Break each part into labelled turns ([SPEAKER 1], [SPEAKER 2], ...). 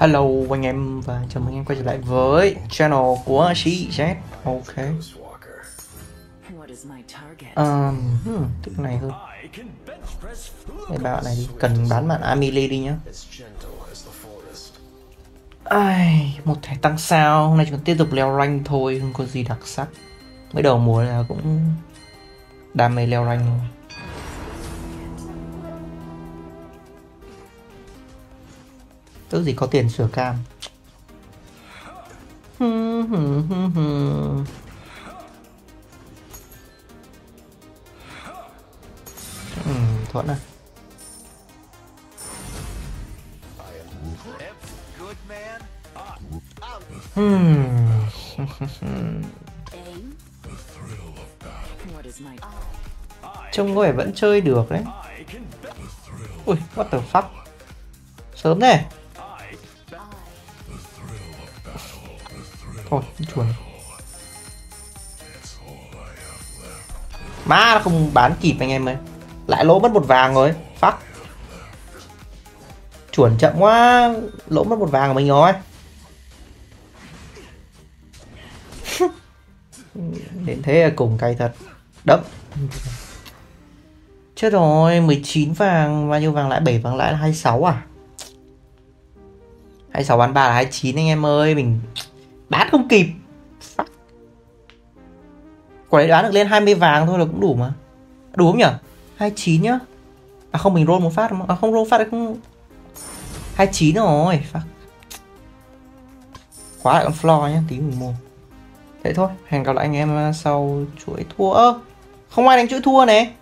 [SPEAKER 1] Hello anh em và chào mừng anh em quay trở lại với channel của chị Z. Ok. Um, hmm, cái này hơn Đây bạn này đi Cần bán bạn Amelie đi nhá. Ai, Một thẻ tăng sao? Hôm nay chúng ta tiếp tục leo rank thôi Không có gì đặc sắc. Mới đầu mùa là cũng Đam mê leo rank thôi Tức gì có tiền sửa cam. Ừ, thuận à. Hmm. Trông có vẻ vẫn chơi được đấy. Ui, what the fuck? Sớm thế. Thôi, chuồn Má nó không bán kịp anh em ơi. Lại lỗ mất một vàng rồi. Fuck. Chuẩn chậm quá. Lỗ mất một vàng của mình rồi. Đến thế là cùng cay thật. Đấm Chết rồi 19 vàng. Bao nhiêu vàng lại? 7 vàng lại là 26 à? 26 bán 3 là 29 anh em ơi. Mình bán không kịp. Quả đấy đoán được lên 20 vàng thôi là cũng đủ mà. Đủ không nhỉ? 29 nhá. À không, mình roll một phát mà không? À không, roll phát đấy không 29 rồi, Fuck. Khóa lại con floor nhá, Tí mình mua. Thế thôi, Hẹn gặp lại anh em uh, sau chuỗi thua. Ơ, Không ai đánh chuỗi thua này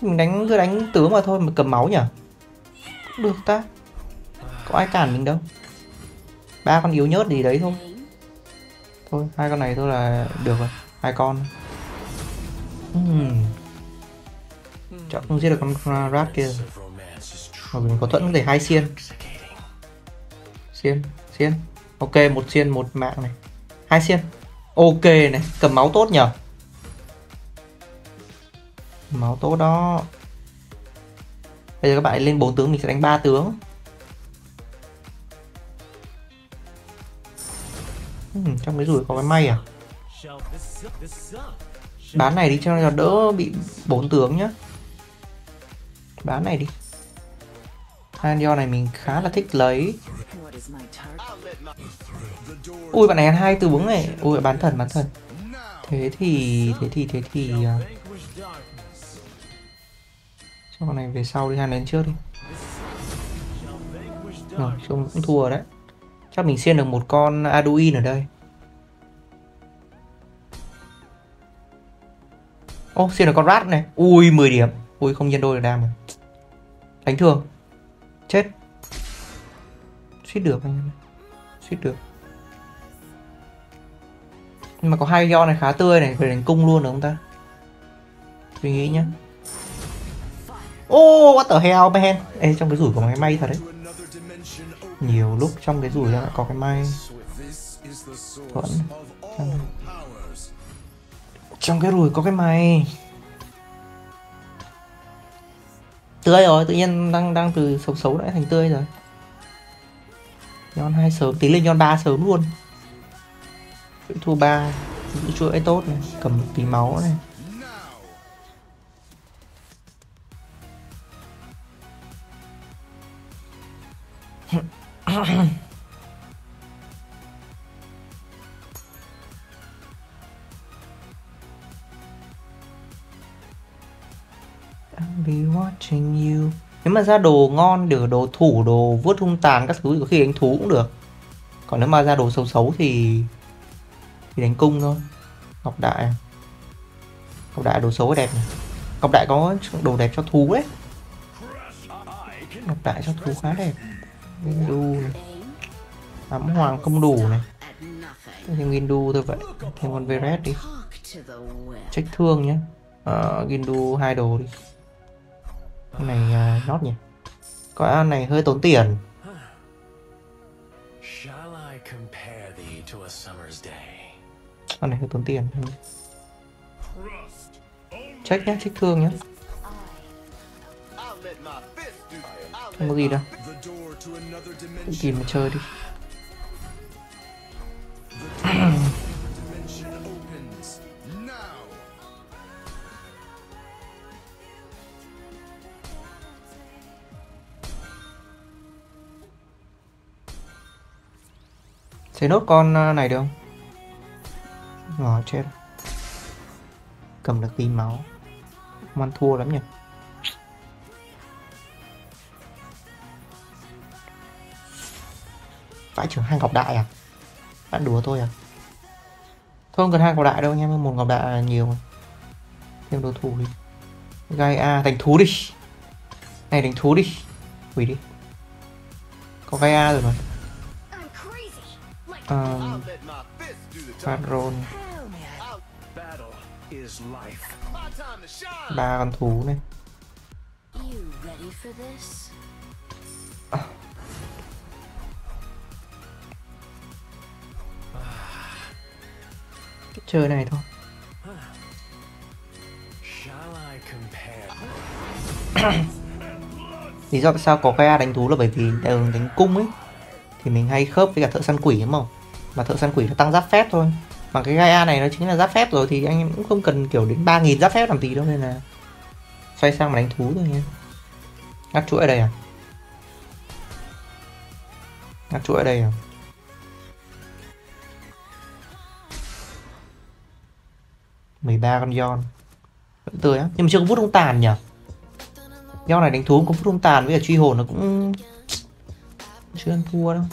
[SPEAKER 1] Thì mình đánh, cứ đánh tướng mà thôi, mà cầm máu nhỉ? Cũng được ta. Có ai cản mình đâu ba con yếu nhớt gì đấy thôi thôi hai con này thôi là được rồi. Hai con. Uhm. chắc không giết được con rat kia. Mà mình có thuẫn để hai xiên. Xiên xiên. Ok một xiên một mạng này. Hai xiên. Ok này cầm máu tốt nhở máu tốt đó. Bây giờ các bạn lên bốn tướng mình sẽ đánh ba tướng Ừ, trong cái rủi có cái may à? Bán này đi cho nó đỡ bị bốn tướng nhá. Bán này đi. Hai do này mình khá là thích lấy. Ui bạn này ăn hai tướng này. Ui bán thần bán thần. Thế thì thế thì thế thì à. cho con này về sau đi hai lên trước đi. Rồi trông cũng thua đấy chắc mình xiên được một con Aduin ở đây. Ô, xiên được con rat này. Ui 10 điểm. Ui, không nhân đôi được đam rồi đánh thường. Chết. Suýt được anh em suýt được. Nhưng mà có hai do này khá tươi này, phải đánh cung luôn được không ta? Suy nghĩ nhá. Ô, what the hell man ê, trong cái rủi của máy may thật đấy. Ừ. nhiều lúc trong cái rủi lại có cái may. Thuận. Trong, trong cái rủi có cái may. Tươi rồi tự nhiên đang đang từ xấu xấu đã thành tươi rồi. Nhon hai sớm tí lên nhon ba sớm luôn. Thua ba giữ chuỗi tốt này cầm tí máu này. Mà ra đồ ngon, được đồ thủ, đồ vuốt hung tàn các thứ thì có khi đánh thú cũng được. Còn nếu mà ra đồ xấu xấu thì thì đánh cung thôi. Ngọc Đại? Ngọc Đại đồ xấu đẹp này. Ngọc Đại có đồ đẹp cho thú đấy. Ngọc Đại cho thú khá đẹp. Windu? Ám Hoàng không đủ này. Thêm Windu thôi vậy. Thêm con Veret đi. Trách thương nhé uh, ờ, Gindu hai đồ đi. Cái này à, nót nhỉ? Có này hơi tốn tiền.
[SPEAKER 2] Shall I compare thee to a summer's day?
[SPEAKER 1] Con này hơi tốn tiền. Check nhé, check thương nhé Không có gì đâu. Tìm mà chơi đi Thế nốt con à, này được không? Ngỏ chết Cầm được tí máu Không ăn thua lắm nhỉ Vãi trưởng hai ngọc đại à? Bạn đùa tôi à? Thôi không cần hai ngọc đại đâu anh em, một ngọc đại là nhiều rồi. Thêm đồ thủ đi Gai A thành thú đi Này thành thú đi Hủy đi Có gai A rồi mà
[SPEAKER 2] Ờ, to shine.
[SPEAKER 1] ba con thú này. Cái chơi này thôi. Lý do tại sao có cái A đánh thú là bởi vì đường đánh cung ấy, thì mình hay khớp với cả thợ săn quỷ đúng không? Mà thợ săn quỷ nó tăng giáp phép thôi. Mà cái Gaia A này nó chính là giáp phép rồi thì anh em cũng không cần kiểu đến 3.000 giáp phép làm gì đâu, nên là xoay sang mà đánh thú thôi nha. Ngắt chuỗi ở đây à? Ngắt chuỗi ở đây à? mười ba con Yon. Vẫn tươi á. Nhưng mà chưa có vút không tàn nhỉ? Yon này đánh thú có vút không tàn, với cả truy hồn nó cũng chưa ăn thua đâu.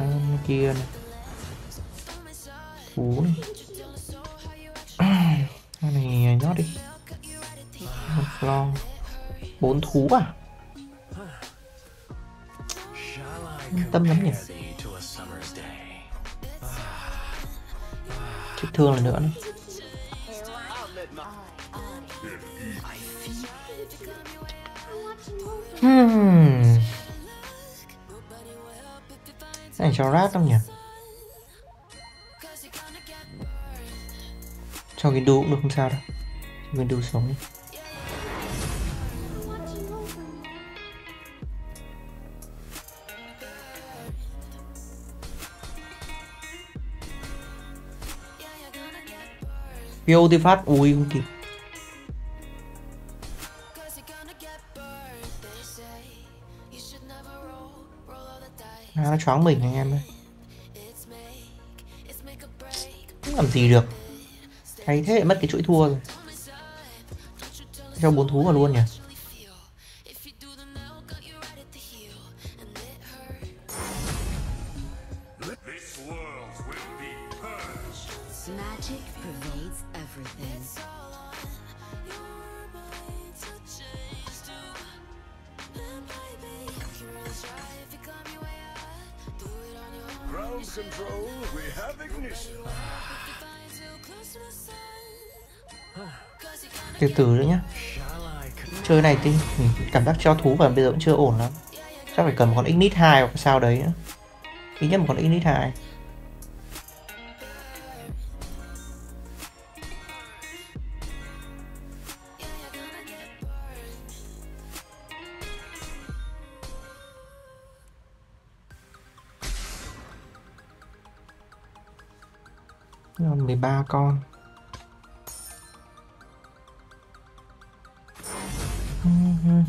[SPEAKER 1] Đấy, bên kia này. Thú này cái này nhót đi. Một floor bốn thú à? Tâm lắm nhỉ? Chết thương là nữa này Hmm. Cái này cho rác không nhỉ? Cho cái đu cũng được không sao đâu. Mình cái đu sống đi. Vô thì phát, ui, không kịp. À, nó choáng mình anh em ơi. Không làm gì được. Hay thế mất cái chuỗi thua rồi. Cho bốn thú vào luôn nhỉ? Chơi này thì cảm giác cho thú và bây giờ cũng chưa ổn lắm. Chắc phải cần một con ignite 2 hoặc sao đấy nữa ít nhất một con ignite 2 mười 13 con.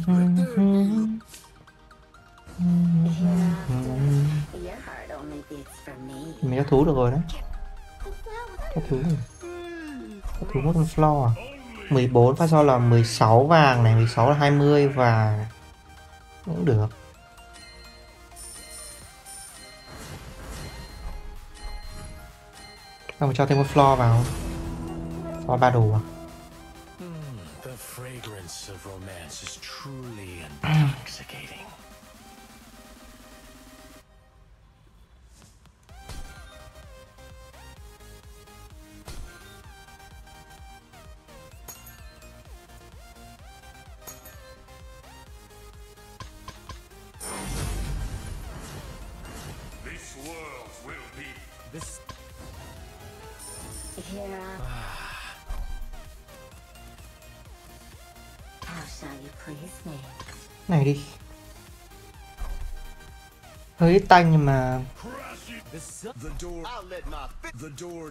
[SPEAKER 1] Mình có thú được rồi đấy. Có thú rồi có thú một con floor à? 14 phát sau là 16 vàng này 16 là 20 và cũng được. Xong cho thêm một floor vào Floor ba đồ à? Này đi. Hơi ít tanh nhưng mà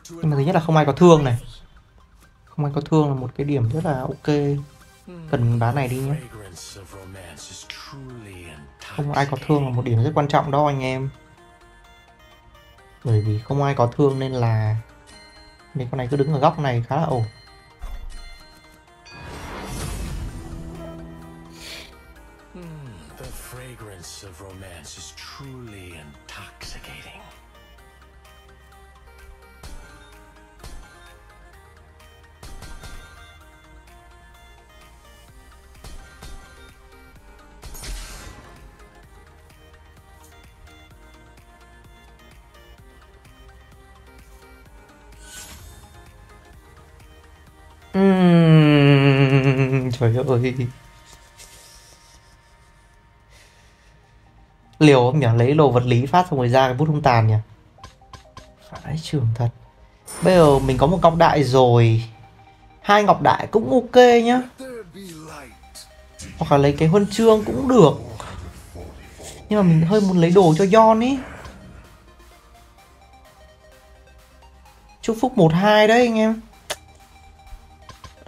[SPEAKER 1] nhưng mà thứ nhất là không ai có thương này. Không ai có thương là một cái điểm rất là ok. Cần bán này đi nhé. Không ai có thương là một điểm rất quan trọng đó anh em. Bởi vì không ai có thương nên là nên con này cứ đứng ở góc này khá là ổn. Trời ơi liều không nhỉ? Lấy đồ vật lý phát xong rồi ra cái bút hung tàn nhỉ? Phải, trường thật. Bây giờ mình có một ngọc đại rồi. Hai ngọc đại cũng ok nhá. Hoặc là lấy cái huân chương cũng được. Nhưng mà mình hơi muốn lấy đồ cho Yon ý. Chúc phúc một hai đấy anh em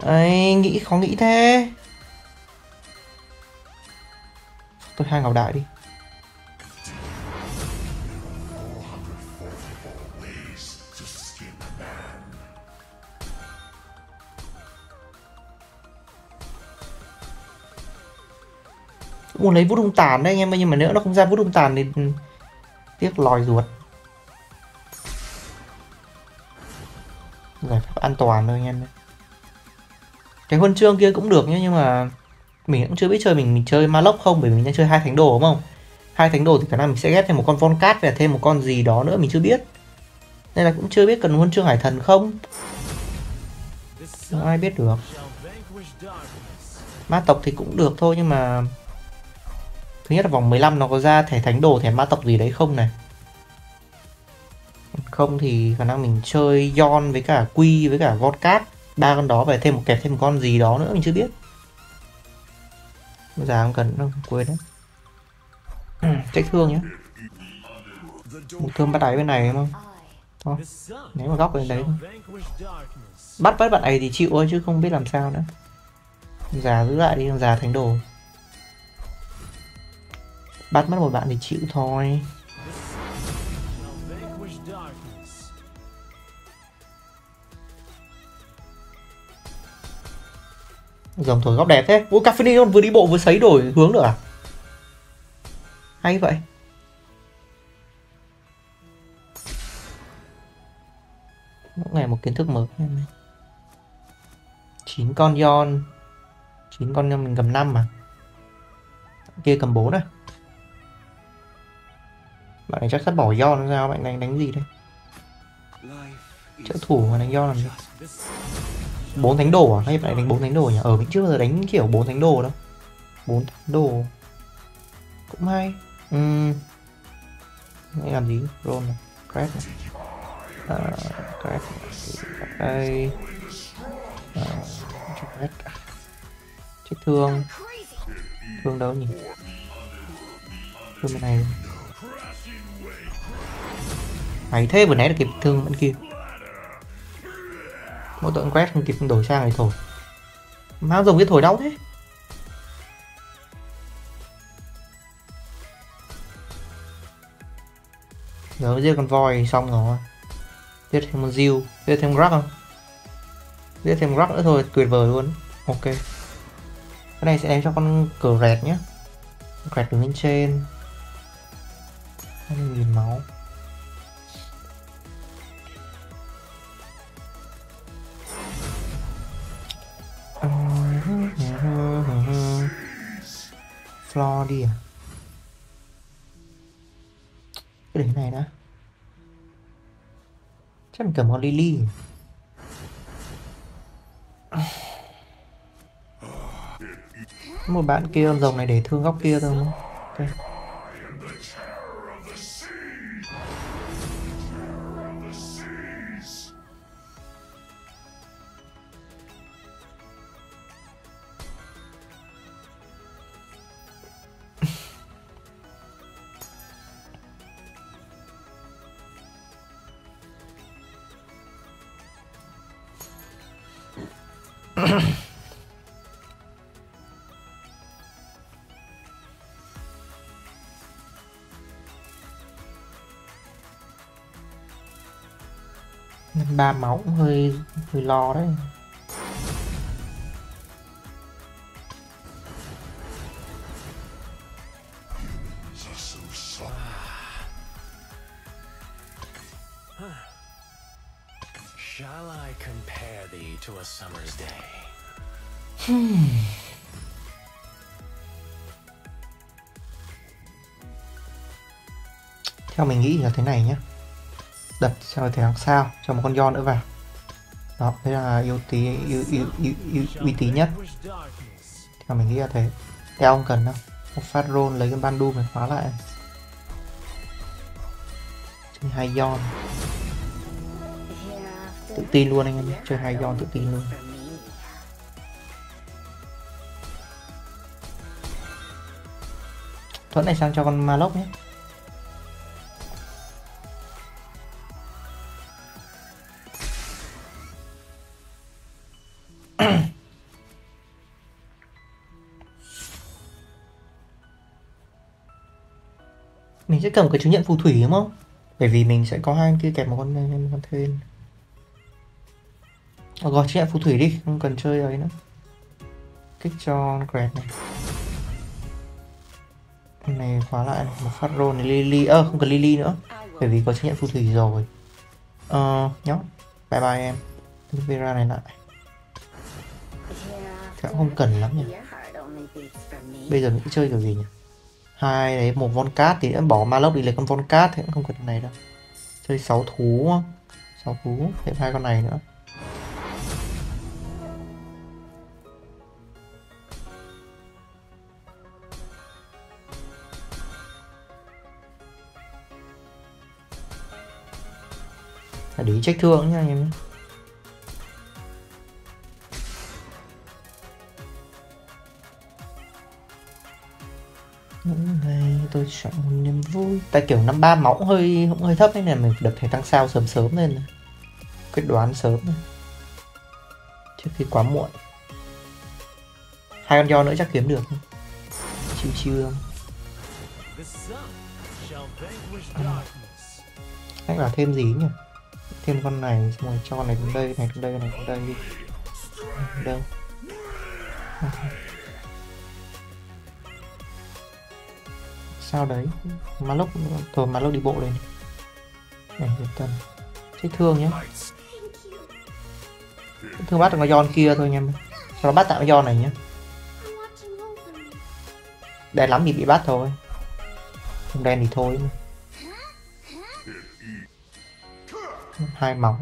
[SPEAKER 1] ấy nghĩ khó nghĩ thế. Tôi hai ngọc đại đi. Muốn lấy vút hung tàn đấy anh em ơi, nhưng mà nếu nó không ra vút hung tàn thì tiếc lòi ruột. Giải pháp an toàn thôi anh em ơi cái huân chương kia cũng được nhá, nhưng mà mình cũng chưa biết chơi, mình mình chơi ma lốc không? Bởi vì mình đang chơi hai thánh đồ đúng không? Hai thánh đồ thì khả năng mình sẽ ghép thêm một con von cát và thêm một con gì đó nữa, mình chưa biết. Nên là cũng chưa biết cần huân chương hải thần không. Không ai biết được. Ma tộc thì cũng được thôi, nhưng mà thứ nhất là vòng 15 nó có ra thẻ thánh đồ, thẻ ma tộc gì đấy không này? Không thì khả năng mình chơi Yon với cả Quy với cả Vodcat ba con đó phải thêm một kẹp thêm một con gì đó nữa mình chưa biết. Bây giờ không cần đâu quên đấy. Trách thương nhá. một thương bắt đáy bên này đúng không? Thôi, nếu mà góc bên đấy thôi. Bắt bắt bạn ấy thì chịu thôi chứ không biết làm sao nữa. Già giữ lại đi già thánh đồ bắt mất một bạn thì chịu thôi. Dòng thổi góc đẹp thế. Ui caffeine vừa đi bộ vừa sấy đổi hướng được à? Hay vậy. Mỗi ngày một kiến thức mới. Chín con yon. Chín con mình cầm 5 mà. Kia cầm 4 à? Bạn này chắc sắp bỏ yon sao? Bạn đánh đánh gì đây? Trợ thủ mà đánh yon làm gì bốn thánh đồ à? Hay bạn đánh bốn thánh đồ nhỉ? Ở mình chưa bao giờ đánh kiểu bốn thánh đồ đâu. Bốn thánh đồ. Cũng hay. Uhm. Làm gì? Roll này. Crash này. À, crash đây. À, crash chết thương. Thương đâu nhỉ? Thương bên này. Mày thế vừa nãy là kịp thương bên kia mỗi tội quét không kịp đổi sang này thổi. Má dùng cái thổi đau thế. Giờ giết con voi xong rồi. Giết thêm con diêu, giết thêm rock không? Giết thêm rock nữa thôi, tuyệt vời luôn. Ok. Cái này sẽ đem cho con cờ rẹt nhé rẹt đứng lên trên. 20.000 máu. Floor đi à cái đỉnh này đã chắc mình cầm con lily. Một bạn kia rồng này để thương góc kia thôi không? Ba máu cũng hơi hơi lo đấy.
[SPEAKER 2] Shall I compare thee to a summer's day?
[SPEAKER 1] theo mình nghĩ là thế này nhé đặt xem là thể làm sao cho một con do nữa vào. Đó đây là yếu tí yếu, yếu, yếu, yếu, uy tín nhất. Theo mình nghĩ là thế. Theo không cần đâu một phát roll lấy cái ban đu mình khóa lại. Chơi hai giòn tự tin luôn anh em chơi hai
[SPEAKER 3] I
[SPEAKER 1] tự tin luôn. Thuẫn này sang cho con Malok nhé. Mình sẽ cầm cái chứng nhận phù thủy đúng không? Bởi vì mình sẽ có hai con kia kẹp một con một con thuyền Ờ, gọi chứng nhận phù thủy đi không cần chơi ấy nữa. Kích cho Grand này. Con này khóa lại này. một phát roll này. Lily ơ không cần Lily nữa bởi vì có chứng nhận phù thủy rồi. Ờ nhóc bye bye em. Vera này lại.
[SPEAKER 3] Hereafter,
[SPEAKER 1] cũng không cần lắm nhỉ. Bây giờ mình chơi kiểu gì nhỉ? Hai đấy, một von cát thì đã bỏ lốc đi lấy con von cát thì cũng không cần con này đâu. Chơi 6 thú, sáu thú, thêm hai con này nữa. Để ý trách thương nha anh em những ngày tôi chọn một niềm vui. Tại kiểu năm ba máu cũng hơi cũng hơi thấp ấy này mình đập thể tăng sao sớm sớm lên này. quyết đoán sớm này. trước khi quá muộn. Hai con do nữa chắc kiếm được. Chiêu chiêu. Không cách là thêm gì nhỉ? Thêm con này, xong rồi cho này đến đây, này đến đây, này đến đây đi. Đâu đâu sao đấy? Malok thôi Malok đi bộ lên này. Việt Tân chết thương nhá, thương bắt được con Giòn kia thôi anh em sau đó bắt tạo Giòn này nhá, đen lắm thì bị bắt thôi. Không đen thì thôi hai máu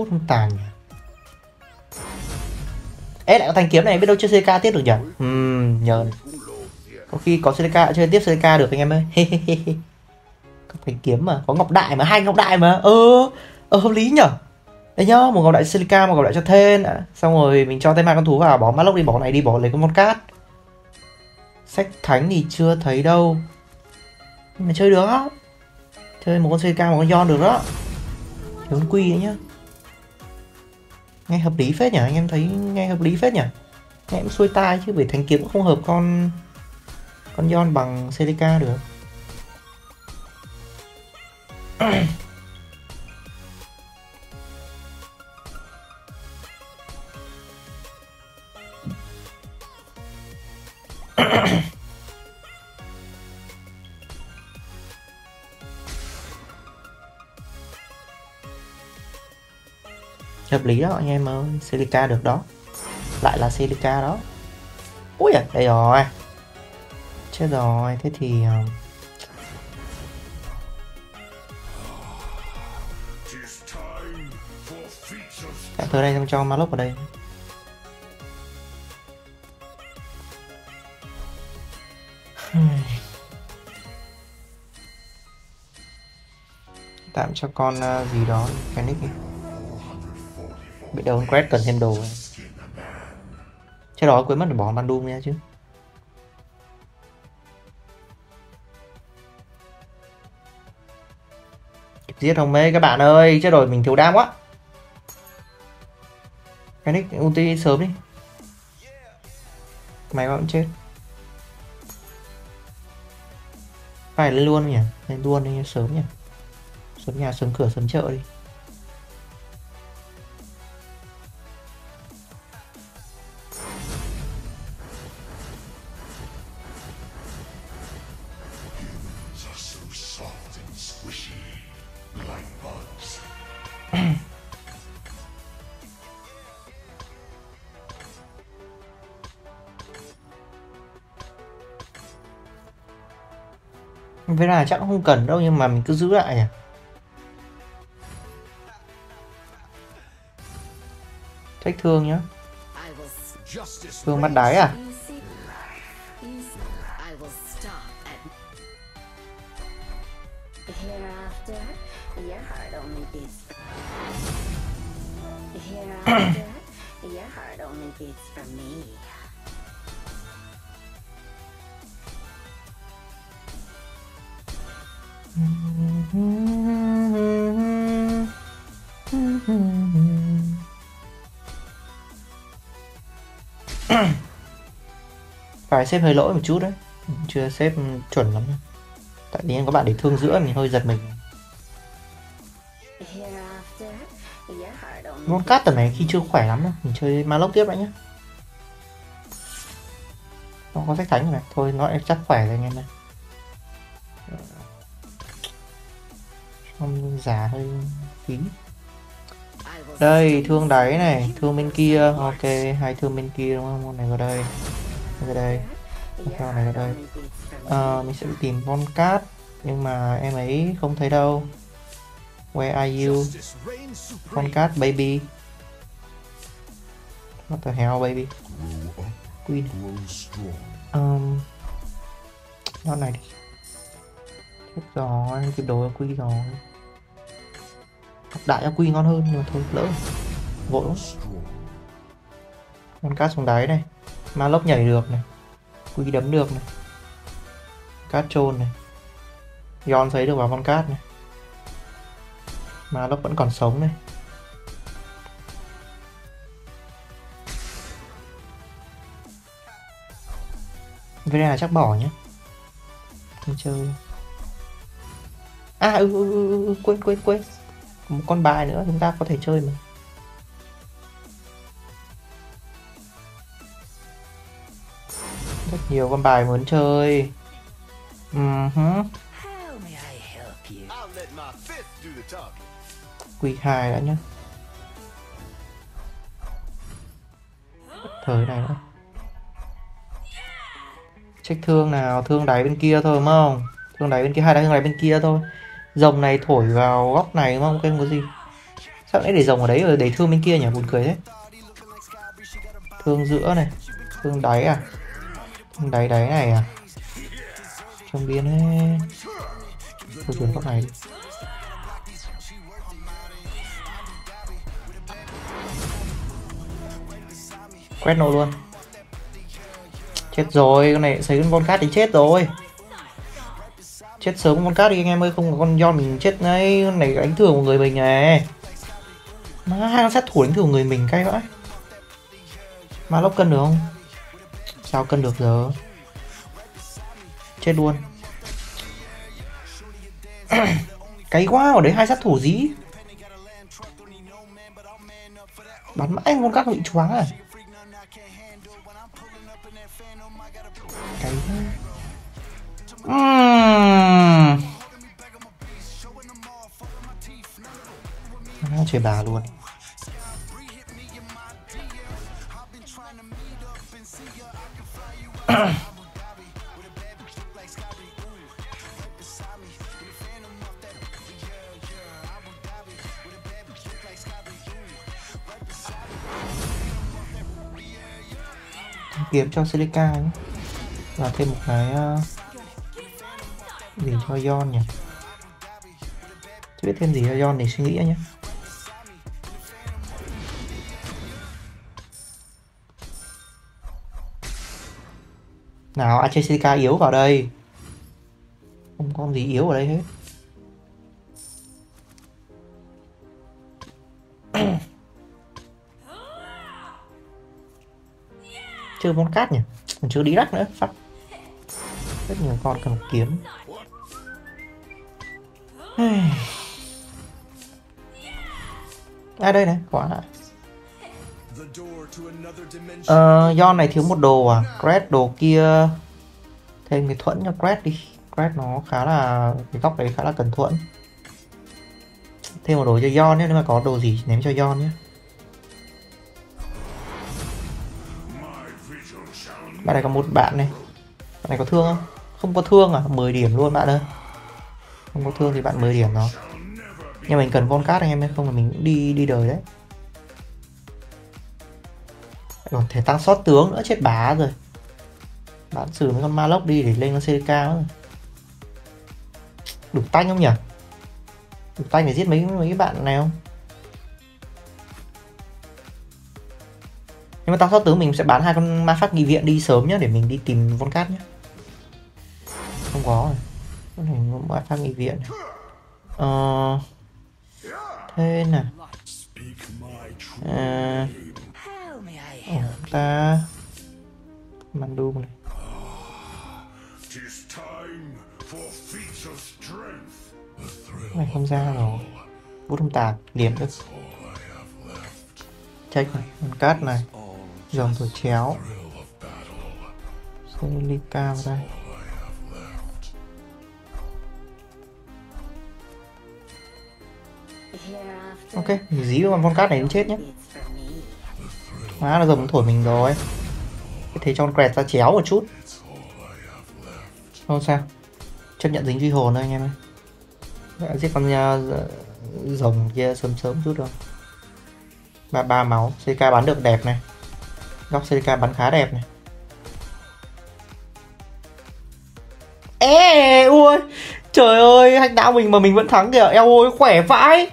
[SPEAKER 1] hút không tàn nhỉ? Ê, lại có thanh kiếm này, biết đâu chơi CK tiếp được nhỉ? Ừm, nhờ này. Có khi có CK chơi tiếp CK được anh em ơi. Có thanh kiếm mà, Có ngọc đại mà, hai ngọc đại mà. Ờ Ờ hợp lý nhở Đấy nhá, một ngọc đại Silica một ngọc đại cho thêm đã. À, xong rồi mình cho thêm hai con thú vào, Bỏ lốc đi, bỏ này đi, bỏ lấy con con cát. Sách thánh thì chưa thấy đâu. Nhưng mà chơi được á. Chơi một con CK một con Yon được đó Thiếu con quy đấy nhá nghe hợp lý phết nhỉ, anh em thấy nghe hợp lý phết nhỉ? Nghe em xuôi tai chứ, bởi thanh kiếm cũng không hợp con con Yon bằng Celica được. hợp lý đó anh em ơi. Silica được đó. Lại là silica đó. Ui à đây rồi. Chết rồi thế thì ờ, Tạm thời đây xong cho Malok vào đây. Tạm cho con uh, gì đó phoenix đi. Biết đâu con Quest cần thêm đồ. Chứ đó quên mất để bỏ Bandung nha chứ. Giết không mấy các bạn ơi. Chết rồi, mình thiếu đam quá. Panic ulti sớm đi. Mày cũng chết. Phải lên luôn nhỉ? Lên luôn đi, sớm nhỉ? Sớm nhà, sớm cửa, sớm chợ đi. Với là chắc không cần đâu nhưng mà mình cứ giữ lại nhỉ? Trách thương nhá. Thương mắt đáy à xếp hơi lỗi một chút đấy. Chưa xếp chuẩn lắm. Tại vì có bạn để thương giữa mình hơi giật mình. Môn cát tầm này khi chưa khỏe lắm đâu. Mình chơi Malok tiếp đã nhé. Nó có sách thánh rồi này. Thôi nó chắc khỏe rồi anh em này Không giả hơi phí. Đây thương đáy này. Thương bên kia. Ok hai thương bên kia đúng không? Môn này vào đây. Vào đây con này
[SPEAKER 3] ở
[SPEAKER 1] đây. À, mình sẽ tìm Von cát nhưng mà em ấy không thấy đâu. Where are you? Von cát baby. What the hell baby? Queen. Um, Con này đi. Chết rồi, kịp đồ cho Quy rồi. Học đại cho Quy ngon hơn nhưng mà thôi lỡ. Vội quá Con cát xuống đáy này. Ma lốc nhảy được này. Quy đấm được này. Cát trôn này. Yon giấy được vào con cát này. Mà nó vẫn còn sống này. Cái là chắc bỏ nhé. Không chơi. À ừ ừ, ừ, ừ, ừ, quên quên quên. Một con bài nữa chúng ta có thể chơi mà. Nhiều con bài muốn chơi
[SPEAKER 2] the talking.
[SPEAKER 1] Quy 2 đã nhá Thời này nữa Check thương nào, thương đáy bên kia thôi đúng không? Thương đáy bên kia, hai đáy thương đáy bên kia thôi Rồng này thổi vào góc này đúng không? Cái có gì? Sao lại để rồng ở đấy rồi để thương bên kia nhỉ? Buồn cười thế Thương giữa này Thương đáy à? Đáy đáy này à? Trông biến hết. Tôi chuyển góc này đi. Quét nổ luôn. Chết rồi, con này thấy con cát thì chết rồi. Chết sớm con cát đi, anh em ơi, không có con do mình chết ngay. Con này đánh thường của người mình này. Má hai con sát thủ đánh thường người mình cay vãi. Mà lốc cân được không? Sao cân được giờ? Chết luôn. Cái quá, ở đấy hai sát thủ dí. Bắn mãi con các bị choáng à? Cái uhm. Nó chơi bà luôn. kiếm cho Celica ấy. và thêm một cái uh, gì cho Yon nhỉ chưa biết thêm gì cho Yon để suy nghĩ nhé nào ai yếu vào đây. Không có gì yếu ở đây hết. Chơi món cát nhỉ? Còn chưa đi đắt nữa, phát. Rất nhiều con cần kiếm. À đây này quả
[SPEAKER 2] lại
[SPEAKER 1] ờ do này thiếu một đồ à? Cred đồ kia. Thêm cái thuẫn cho Cred đi. Cred nó khá là, cái góc đấy khá là cần thuẫn thêm một đồ cho Yon nhé, nếu mà có đồ gì ném cho Yon nhé. Bạn này có một bạn này. Bạn này có thương không? Không có thương à? 10 điểm luôn bạn ơi. Không có thương thì bạn 10 điểm đó. Nhưng mình cần con cát anh em hay không là mình cũng đi đi đời đấy còn thể tăng sót tướng nữa chết bá rồi. Bạn xử mấy con ma lốc đi để lên con CDK nữa đủ tanh không nhỉ? Đủ tanh để giết mấy mấy bạn này không? Nhưng mà tăng sót tướng mình sẽ bán hai con ma pháp nghị viện đi sớm nhá để mình đi tìm von cát nhá. Không có rồi. Con này ma pháp nghị viện. Này. ờ thế nè à,
[SPEAKER 3] ờ,
[SPEAKER 1] Ta. Này
[SPEAKER 4] strength. The thrill
[SPEAKER 1] này không ra rồi. Bút thông tạc điểm được check này con cát này. Dòng thổi chéo. Silica vào đây. Ok mình dí con con cát này đến chết nhé má nó rồng thổi mình rồi. Thế cho con quẹt ra chéo một chút. Không sao? Chấp nhận dính duy hồn thôi anh em ơi. Đã giết con uh, rồng kia sớm sớm chút rồi. Ba ba máu. CK bắn được đẹp này. Góc CK bắn khá đẹp này. Ê, ui. Trời ơi, hack não mình mà mình vẫn thắng kìa. Eo ơi, khỏe vãi.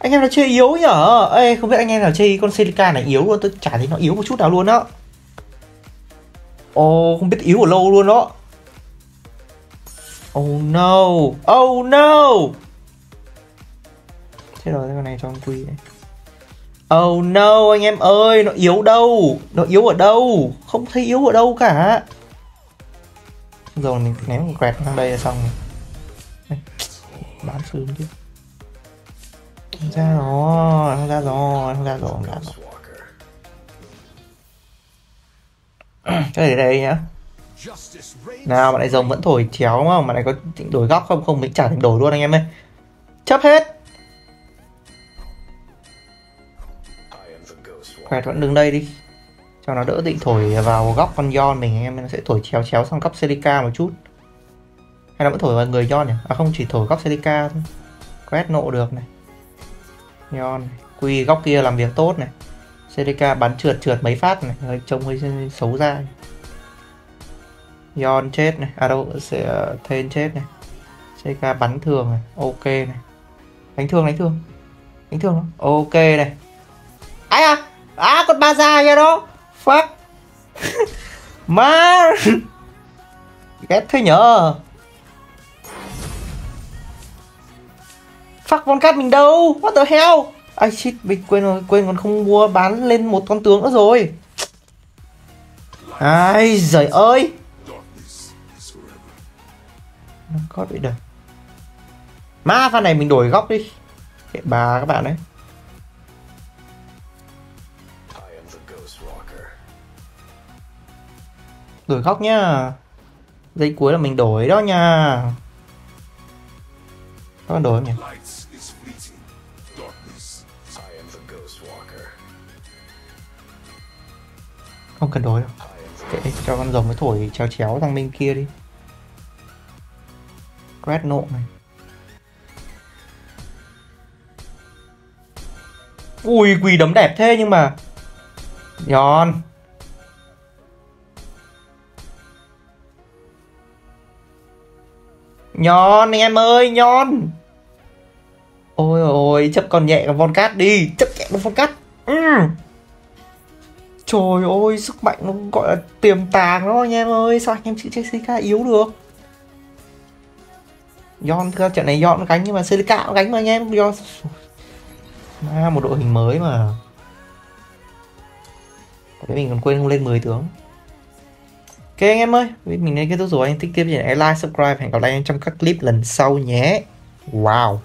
[SPEAKER 1] Anh em nó chơi yếu nhở? Ê, không biết anh em nào chơi con Silica này yếu luôn Tôi chả thấy nó yếu một chút nào luôn đó Ồ, không biết yếu ở lâu luôn đó. Oh no Oh no. Thế rồi, con này cho con quy này Oh no, anh em ơi, nó yếu đâu? Nó yếu ở đâu? Không thấy yếu ở đâu cả. Rồi mình ném một quẹt sang đây là xong rồi. Bán sớm chứ. Không ra rồi, không ra rồi, không ra rồi, không ra rồi. Cái này đây nhá? Nào, bạn này rồng vẫn thổi chéo đúng không? Bạn này có định đổi góc không? Không, mình trả thành đổi luôn anh em ơi. Chấp hết. Quẹt vẫn đứng đây đi. Cho nó đỡ định thổi vào góc con Yon mình anh em Nó sẽ thổi chéo chéo sang góc Celica một chút. Hay là vẫn thổi vào người Yon nhỉ? À không, chỉ thổi góc Celica thôi. Quét nộ được này. Yon. Quy góc kia làm việc tốt này. Cdk bắn trượt trượt mấy phát này. Hơi Trông hơi xấu ra. Yon chết này. À đâu, sẽ ờ, thêm chết này. Cdk bắn thường này. Ok này. Đánh thương, đánh thương Đánh thương đó. Ok này. Ai à? À con ba già kia đó. Fuck. Má. Ghét thế nhở? Fuck con cát mình đâu? What the hell? Ai shit, mình quên rồi, quên còn không mua, bán lên một con tướng nữa rồi. Ai, giời ơi. Nó có bị đời ma pha này mình đổi góc đi. Kệ bà, các bạn đấy đổi góc nhá. Giây cuối là mình đổi đó nha. Có đổi không nhỉ? Không cần đối đâu Kệ, cho con rồng mới thổi chéo chéo sang bên kia đi. Quét nộ này. Ui, quỳ đấm đẹp thế nhưng mà. Nhon. Nhon em ơi, nhon. Ôi ôi, chấp còn nhẹ con von cát đi. Chấp nó phong cách ừ. trời ơi sức mạnh nó gọi là tiềm tàng đó anh em ơi. Sao anh em chịu Jessica yếu được? Yon ra trận này Yon nó gánh nhưng mà Celica cũng gánh mà anh em. Yon. À, một đội hình mới mà. Đấy mình còn quên không lên 10 tướng. Ok anh em ơi. Mình đến kết thúc rồi. Anh thích tiếp thì hãy like, subscribe Hẹn gặp lại anh trong các clip lần sau nhé. Wow.